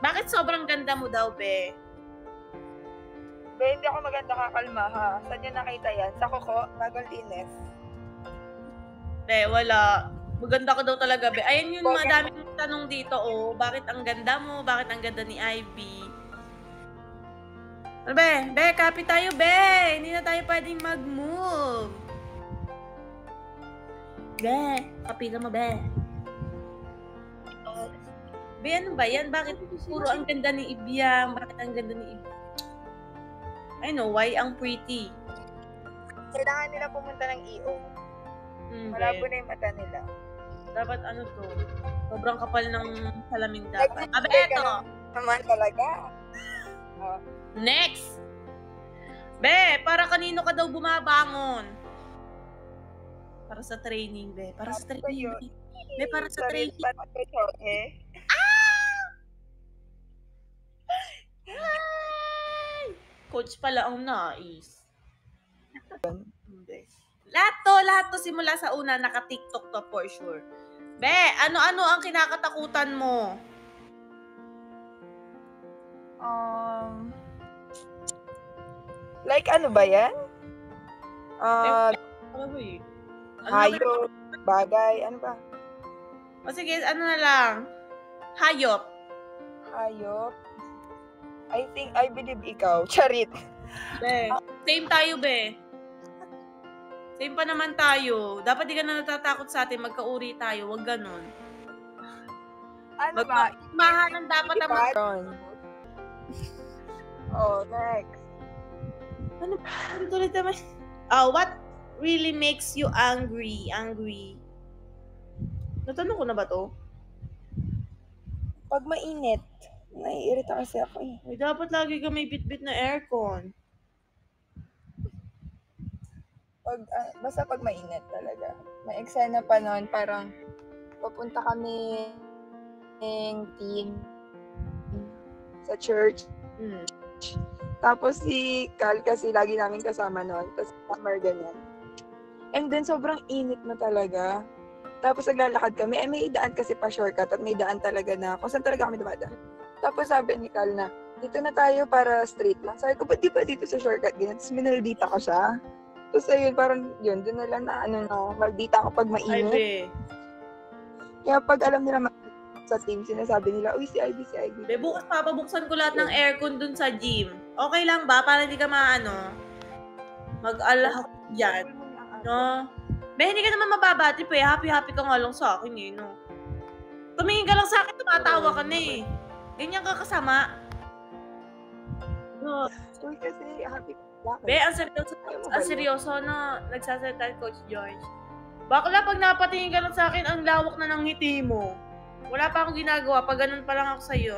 Bakit sobrang ganda mo daw, be? Be, hindi ako maganda kakalma ha. Saan niyo nakita yan? Sa kuko, bagong linis. Be, wala. Maganda ka daw talaga, be. Ayan yung madaming tanong dito, oh. Bakit ang ganda mo? Bakit ang ganda ni Ivy? Ano, be? Be, copy tayo, be. Hindi na tayo pwedeng mag-move. Be, copy ka mo, be. Be, ano ba yan? Bakit puro ang ganda ni Ibiang? Bakit ang ganda ni Ibiang? I know, why ang pretty? Kailangan nila pumunta ng EO. Hmm, Malabo na yung mata nila. Dapat ano to? Sobrang kapal ng salamin dapat. Abe, eto. lang. Naman talaga. Oh, Next! Be, para kanino ka daw bumabangon? Para sa training, be. Para sa Para training. Be, para sa training. ba't ako ito, Coach pala ang nais. Lahat to, lahat to simula sa una, naka-TikTok to for sure. Be, ano-ano ang kinakatakutan mo? Um, like ano ba yan? Ah, Ano ba eh? Ano hayop, bagay, ano ba? O sige, ano na lang. Hayop. Hayop. I think, I believe ikaw. Charit. Be, same tayo, be. Same pa naman tayo. Dapat di ka na natatakot sa atin. Magkauri tayo. Huwag ganun. Ano Mag- ba? Mahanan dapat ang mga... Ron. Oh, next. Ano ba? Ano tuloy naman? Oh, what really makes you angry? Angry. Natanong ko na ba to? Pag mainit, naiirita kasi ako eh. Ay, dapat lagi ka may bit-bit na aircon. Pag, ah, basta pag mainit talaga. May eksena pa noon, parang papunta kami ng team sa church. Hmm. Tapos si Cal kasi lagi namin kasama noon. Tapos summer ganyan. And then sobrang init na talaga. Tapos naglalakad kami. Eh may daan kasi pa shortcut at may daan talaga na kung saan talaga kami dumadaan. Tapos sabi ni Cal na, dito na tayo para straight lang. Sabi ko, ba't di ba dito sa shortcut ganyan? Tapos minaldita ko siya. Tapos ayun, parang yun, doon na lang na ano na, maldita ako pag Ay, mainit. be. Kaya pag alam nila sa team, sinasabi nila, uy, si Ivy, si Ivy. Be, bukas papabuksan ko lahat ng aircon dun sa gym. Okay lang ba? Para hindi ka maano? Mag-alahak yan. No? Be, hindi ka naman mababatrip eh. Happy-happy ka nga lang sa akin eh, no? Tumingin ka lang sa akin, tumatawa ka na eh. Ganyan ka kasama. No. Uy, kasi happy bakit? Be, ang seryoso, ang seryoso na nagsasalita Coach George. Bakla, pag napatingin ka lang sa akin, ang lawak na ng ngiti mo. Wala pa akong ginagawa, pag ganun pa lang ako sa'yo.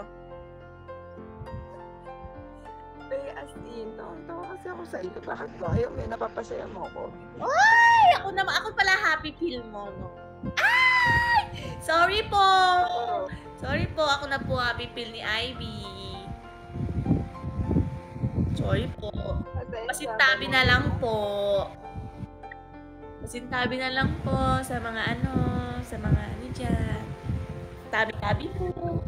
Eh, as in, tawa kasi ako sa iyo. Bakit ba? Ayaw mo, napapasaya mo ako. Ay, ako naman, ako pala happy feel mo, no? Ay! Sorry po! Sorry po, ako na po happy feel ni Ivy. Sorry po. Pasintabi na lang po. Pasintabi na lang po sa mga ano, sa mga ano dyan. Tabi-tabi po.